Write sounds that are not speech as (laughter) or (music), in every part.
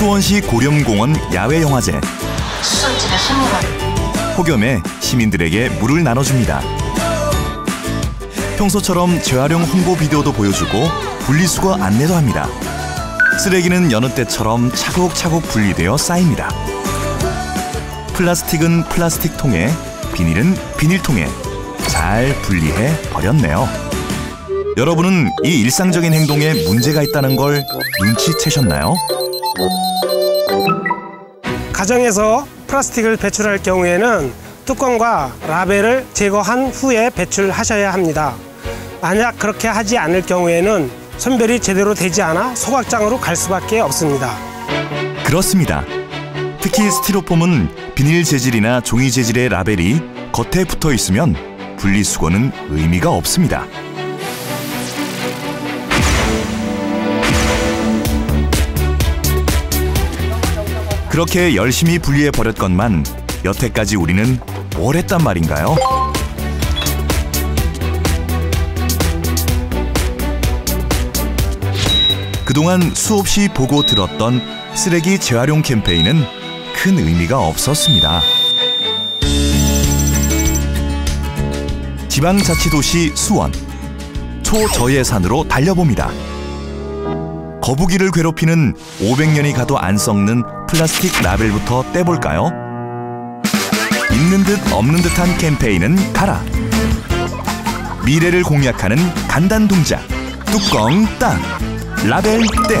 수원시 고령공원 야외영화제 수성집에 선물을 폭염에 시민들에게 물을 나눠줍니다. 평소처럼 재활용 홍보 비디오도 보여주고 분리수거 안내도 합니다. 쓰레기는 여느 때처럼 차곡차곡 분리되어 쌓입니다. 플라스틱은 플라스틱 통에, 비닐은 비닐통에 잘 분리해 버렸네요. 여러분은 이 일상적인 행동에 문제가 있다는 걸 눈치채셨나요? 가정에서 플라스틱을 배출할 경우에는 뚜껑과 라벨을 제거한 후에 배출하셔야 합니다. 만약 그렇게 하지 않을 경우에는 선별이 제대로 되지 않아 소각장으로 갈 수밖에 없습니다. 그렇습니다. 특히 스티로폼은 비닐 재질이나 종이 재질의 라벨이 겉에 붙어 있으면 분리수거는 의미가 없습니다. 그렇게 열심히 분리해 버렸건만 여태까지 우리는 뭘 했단 말인가요? 그동안 수없이 보고 들었던 쓰레기 재활용 캠페인은 큰 의미가 없었습니다. 지방자치도시 수원 초저예산으로 달려봅니다. 거북이를 괴롭히는 500년이 가도 안 썩는 플라스틱 라벨부터 떼볼까요? 있는 듯 없는 듯한 캠페인은 가라. 미래를 공약하는 간단 동작. 뚜껑 딱. 라벨 떼.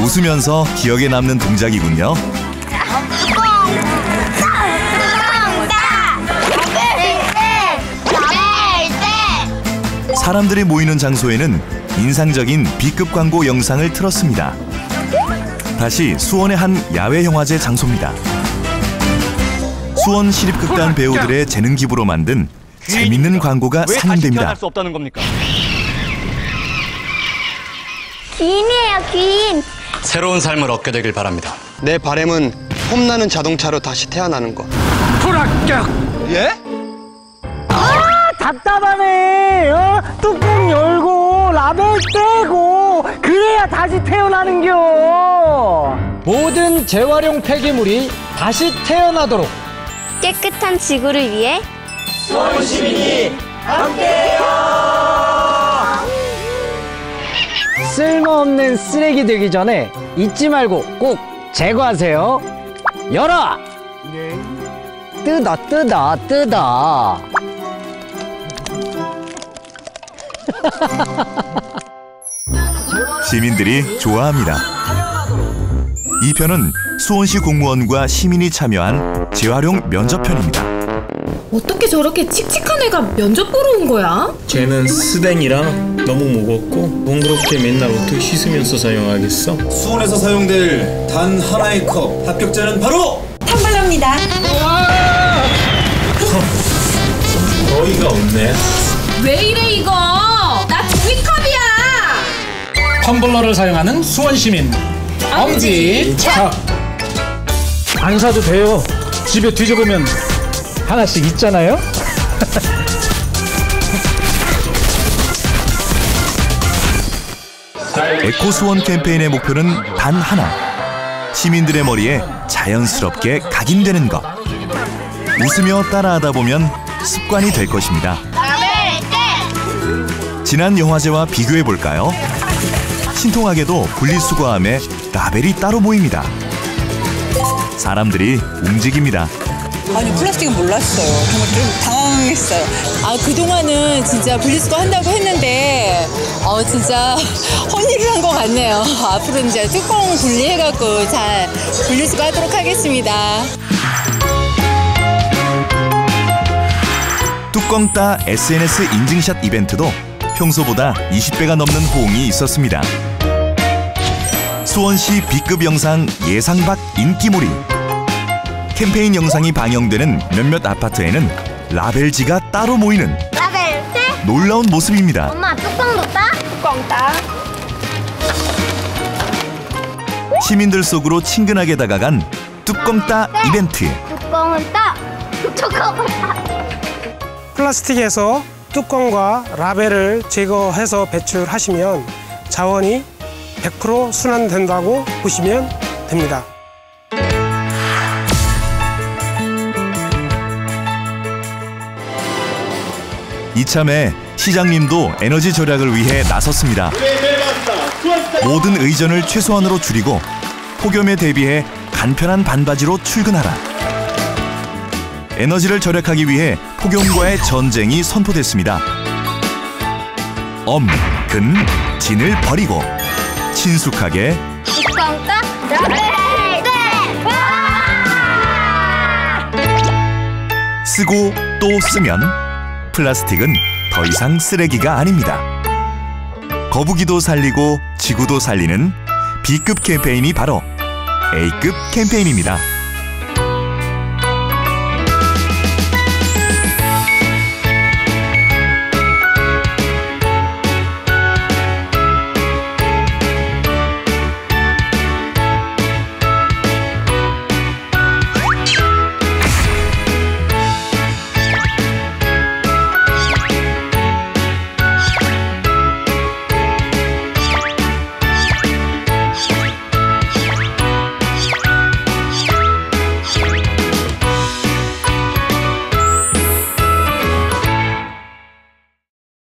웃으면서 기억에 남는 동작이군요. 사람들이 모이는 장소에는 인상적인 B급 광고 영상을 틀었습니다. 다시 수원의 한 야외 영화제 장소입니다. 수원 시립극단 배우들의 재능 기부로 만든 재밌는 광고가 상영됩니다. 수 없다는 겁니까? 귀인이에요, 귀인. 새로운 삶을 얻게 되길 바랍니다. 내 바램은 폼나는 자동차로 다시 태어나는 거. 예? 답답하네. 어? 뚜껑 열고 라벨 떼고 그래야 다시 태어나는겨. 모든 재활용 폐기물이 다시 태어나도록 깨끗한 지구를 위해 쓸모없는 쓰레기 들기 전에 잊지 말고 꼭 제거하세요. 열어. 뜯어 뜯어 뜯어. 시민들이 좋아합니다. 이 편은 수원시 공무원과 시민이 참여한 재활용 면접편입니다. 어떻게 저렇게 칙칙한 애가 면접 보러 온 거야? 쟤는 스댕이라 너무 무겁고 번거롭게 맨날 어떻게 씻으면서 사용하겠어? 수원에서 사용될 단 하나의 컵 합격자는 바로 탐발랍니다. 어이가 없네. 왜 이래 이거? 텀블러를 사용하는 수원 시민 엄지 척. 안 사도 돼요. 집에 뒤져보면 하나씩 있잖아요. (laughs) 에코 수원 캠페인의 목표는 단 하나. 시민들의 머리에 자연스럽게 각인되는 것. 웃으며 따라하다 보면 습관이 될 것입니다. 지난 영화제와 비교해 볼까요? 신통하게도 분리수거함에 라벨이 따로 보입니다. 사람들이 움직입니다. 아니 플라스틱은 몰랐어요. 정말 좀 당황했어요. 아 그동안은 진짜 분리수거 한다고 했는데 어 진짜 (laughs) 헛일을 한 것 같네요. (laughs) 앞으로 이제 뚜껑 분리해갖고 잘 분리수거 하도록 하겠습니다. 뚜껑 따 SNS 인증샷 이벤트도 평소보다 20배가 넘는 호응이 있었습니다. 수원시 B급 영상 예상 밖 인기몰이. 캠페인 영상이 방영되는 몇몇 아파트에는 라벨지가 따로 모이는 라벨 떼. 놀라운 모습입니다. 엄마 뚜껑도 따. 뚜껑 따. 시민들 속으로 친근하게 다가간 뚜껑 따 이벤트. 뚜껑은 따. (laughs) 뚜껑을 따. 플라스틱에서 뚜껑과 라벨을 제거해서 배출하시면 자원이 100% 순환된다고 보시면 됩니다. 이참에 시장님도 에너지 절약을 위해 나섰습니다. 모든 의전을 최소한으로 줄이고 폭염에 대비해 간편한 반바지로 출근하라. 에너지를 절약하기 위해 폭염과의 전쟁이 선포됐습니다. 엄, 근, 진을 버리고 친숙하게 라벨 쓰고 또 쓰면 플라스틱은 더 이상 쓰레기가 아닙니다. 거북이도 살리고 지구도 살리는 B급 캠페인이 바로 A급 캠페인입니다.